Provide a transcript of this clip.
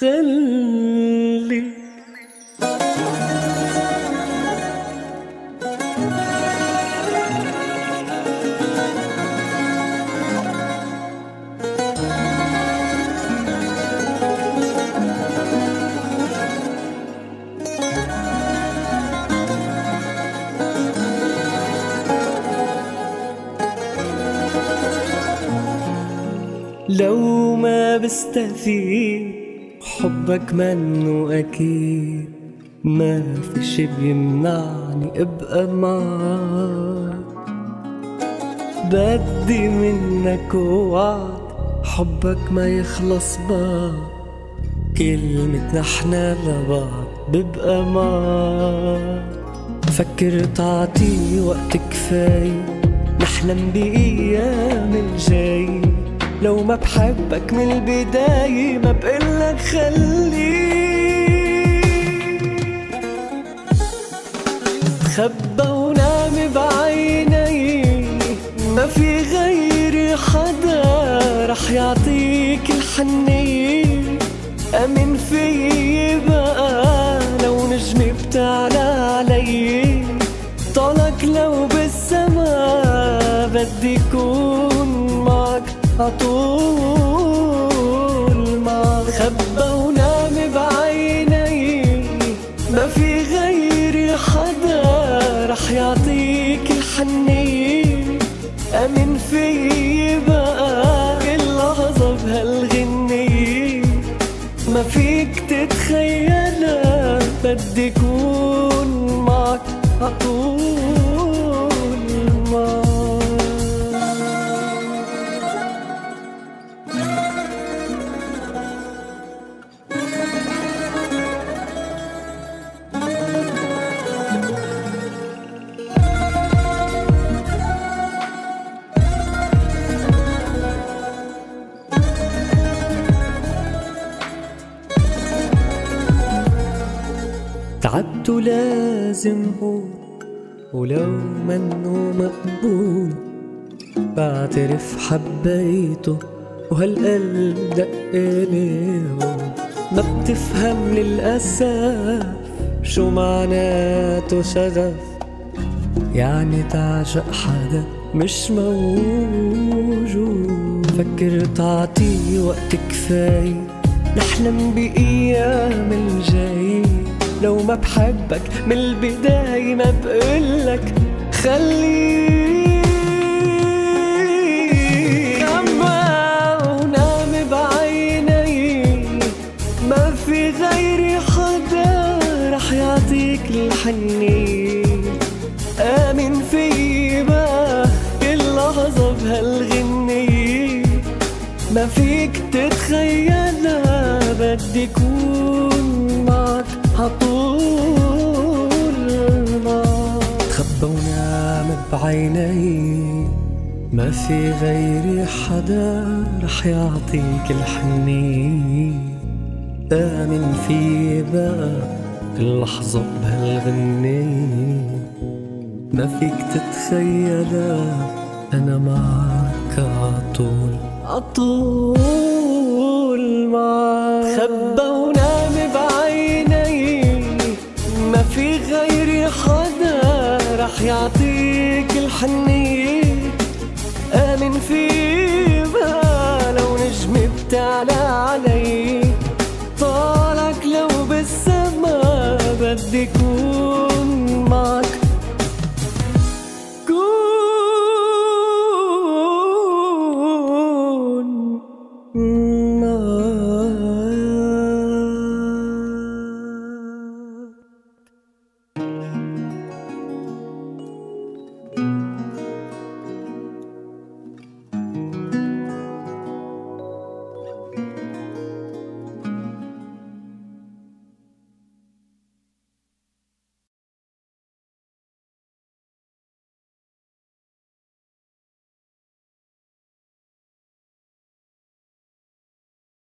خلي لو ما بستفيد حبك منه أكيد ما في شي بيمنعني ابقى معك بدي منك وعد حبك ما يخلص بعد كلمة نحنا لبعض ببقى معك فكر تعطي وقت كفاية. نحلم بأيام الجاي. لو ما بحبك من البداية ما بقلك خليك تخبى ونام بعيني ما في غيري حدا رح يعطيك الحنية. أمن في بقى لو نجمي بتعلى علي. طالك لو بالسما بدي كون عطول معك خبى ونام بعيني ما في غيري حدا رح يعطيك الحنية أمن في بقى كل لحظة بهالغنية ما فيك تتخيلها بدي كون معك عطول تعبت ولازم هون ولو منه مقبول بعترف حبيته وهالقلب دقلي ما بتفهم للأسف شو معناته شغف. يعني تعشق حدا مش موجود. فكر تعطيه وقت كفاية نحلم بأيام الجاي لو ما بحبك من البداية ما بقولك الحنية آمن في بقى كل لحظة بهالغنية ما فيك تتخيلها بدي كون معك. عطول معك تخبى ونام بعيني ما في غيري حدا رح يعطيك الحنية آمن في بقى كل لحظة بهالغنية ما فيك تتخيلها أنا معك عطول عطول معك. خبى ونام حدا رح يعطيك الحنية. آمن في بقى لو نجمي بتعلى